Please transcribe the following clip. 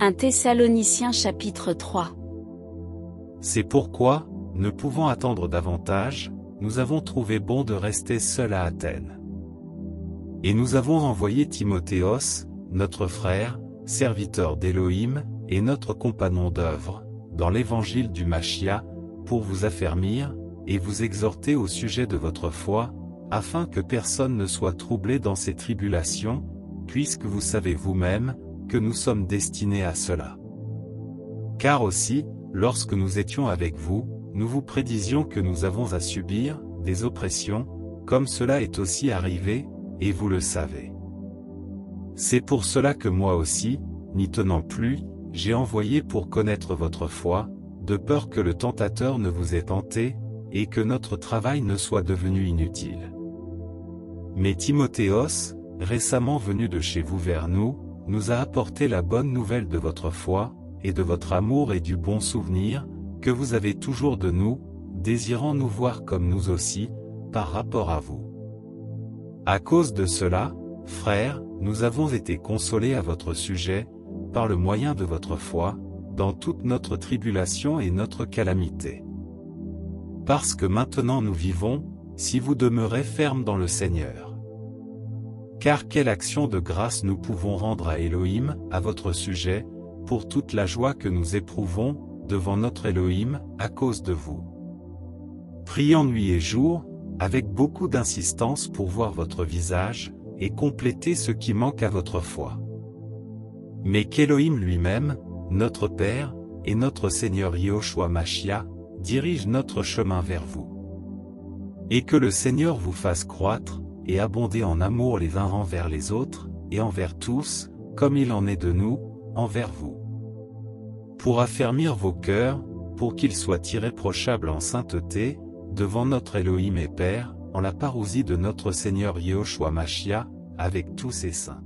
1 Thessaloniciens chapitre 3 C'est pourquoi, ne pouvant attendre davantage, nous avons trouvé bon de rester seuls à Athènes. Et nous avons envoyé Timothéos, notre frère, serviteur d'Élohim, et notre compagnon d'œuvre, dans l'évangile du Machia, pour vous affermir, et vous exhorter au sujet de votre foi, afin que personne ne soit troublé dans ces tribulations, puisque vous savez vous-même, que nous sommes destinés à cela. Car aussi, lorsque nous étions avec vous, nous vous prédisions que nous avons à subir, des oppressions, comme cela est aussi arrivé, et vous le savez. C'est pour cela que moi aussi, n'y tenant plus, j'ai envoyé pour connaître votre foi, de peur que le tentateur ne vous ait tenté, et que notre travail ne soit devenu inutile. Mais Timothéos, récemment venu de chez vous vers nous, nous a apporté la bonne nouvelle de votre foi, et de votre amour et du bon souvenir, que vous avez toujours de nous, désirant nous voir comme nous aussi, par rapport à vous. À cause de cela, frères, nous avons été consolés à votre sujet, par le moyen de votre foi, dans toute notre tribulation et notre calamité. Parce que maintenant nous vivons, si vous demeurez fermes dans le Seigneur. Car quelle action de grâce nous pouvons rendre à Elohim, à votre sujet, pour toute la joie que nous éprouvons, devant notre Elohim, à cause de vous. Prions nuit et jour, avec beaucoup d'insistance pour voir votre visage, et compléter ce qui manque à votre foi. Mais qu'Elohim lui-même, notre Père, et notre Seigneur Yahushua Machia, dirige notre chemin vers vous. Et que le Seigneur vous fasse croître, et abonder en amour les uns envers les autres, et envers tous, comme il en est de nous, envers vous. Pour affermir vos cœurs, pour qu'ils soient irréprochables en sainteté, devant notre Elohim et Père, en la parousie de notre Seigneur Yahushua Machia, avec tous ses saints.